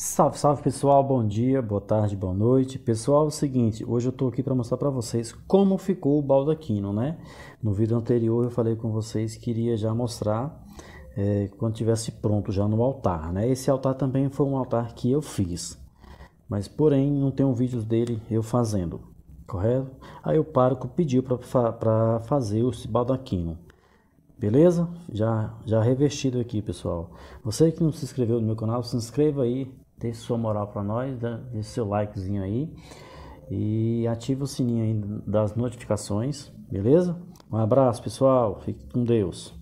Salve, salve pessoal, bom dia, boa tarde, boa noite. Pessoal, é o seguinte, hoje eu tô aqui para mostrar para vocês como ficou o baldaquino, né? No vídeo anterior eu falei com vocês que iria já mostrar é, quando tivesse pronto já no altar, né? Esse altar também foi um altar que eu fiz, mas porém não tem um vídeo dele eu fazendo, correto? Aí o pároco pediu para fazer o baldaquino. Beleza? Já, já revestido aqui, pessoal. Você que não se inscreveu no meu canal, se inscreva aí, dê sua moral para nós, dê seu likezinho aí e ative o sininho aí das notificações, beleza? Um abraço, pessoal. Fique com Deus.